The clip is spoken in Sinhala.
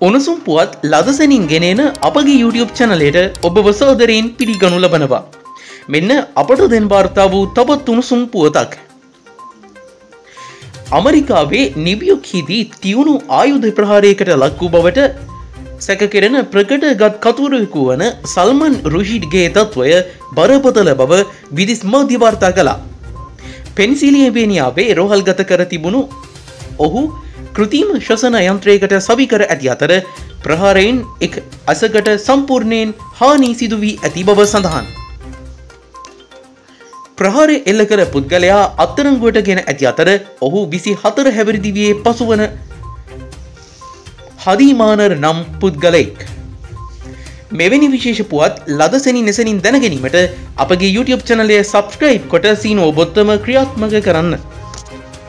උණුසුම් පුවත් ලදසැනින් ගෙනෙන අපගේ YouTube චැනලට ඔබ වසෝදරයෙන් පිළිගනු ලබනවා. මෙන්න අපට දෙන් වාර්තා වූ තබත් උණුසුම් පුවතක්. අමරිකාවේ නිවියුක් හිදී තියුණු ආයුධ ප්‍රහාරයකට ලක්වූ බවට සැකකෙරෙන ප්‍රකට ගත් කතුරෙකු වන සල්මන් රුහිඩ්ගේ තත්ත්වය බරපතල බව විදිස් මධ්‍යවාර්තා කලා. පෙන්සිලියබේනියාවේ රෝහල් ගත කර තිබුණු ඔහු කෘතිම ශසන යන්ත්‍රයකට සවිකර ඇති අතර ප්‍රහාරයෙන් එක් අසකට සම්පූර්ණයෙන් හානී සිදුවී ඇති බව සඳහන්. ප්‍රහාරය එල්ල කර පුද්ගලයා අත්තරංගුවට ගෙන ඇති අතර ඔහු විසි හතර හැවිරිදිවයේ පසුවන හදීමානර් නම් පුද්ගලෙක්. මෙවැනි විශේෂ පුවත් ලදසැනි නැසනින් දැනගැනීමට අපගේ YouTube චනලය සබස්ක්‍රයිබ් කොට සීනෝ බොත්තම ක්‍රියාත්මක කරන්න.